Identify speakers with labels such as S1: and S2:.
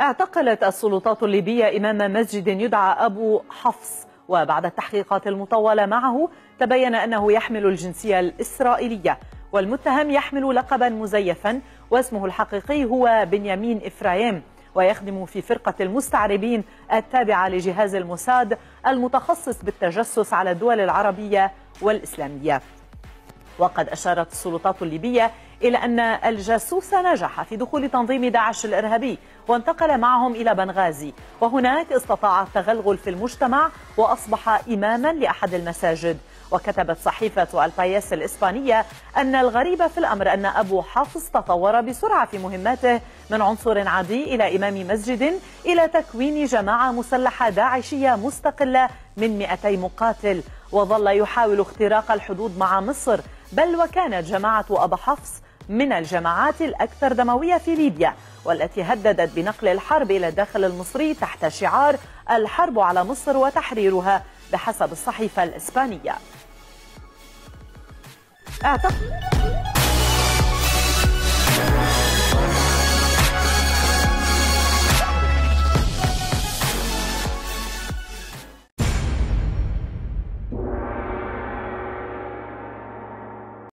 S1: اعتقلت السلطات الليبية إمام مسجد يدعى أبو حفص. وبعد التحقيقات المطولة معه تبين أنه يحمل الجنسية الإسرائيلية. والمتهم يحمل لقبا مزيفا واسمه الحقيقي هو بنيامين إفرايم. ويخدم في فرقة المستعربين التابعة لجهاز الموساد المتخصص بالتجسس على الدول العربية والإسلامية. وقد أشارت السلطات الليبية إلى أن الجاسوس نجح في دخول تنظيم داعش الإرهابي وانتقل معهم إلى بنغازي. وهناك استطاع التغلغل في المجتمع وأصبح إماما لأحد المساجد. وكتبت صحيفة البايس الإسبانية أن الغريب في الأمر أن أبو حفص تطور بسرعة في مهماته من عنصر عادي إلى إمام مسجد إلى تكوين جماعة مسلحة داعشية مستقلة من 200 مقاتل. وظل يحاول اختراق الحدود مع مصر. بل وكانت جماعة أبا حفص من الجماعات الأكثر دموية في ليبيا والتي هددت بنقل الحرب إلى الداخل المصري تحت شعار الحرب على مصر وتحريرها بحسب الصحيفة الإسبانية. اعتقد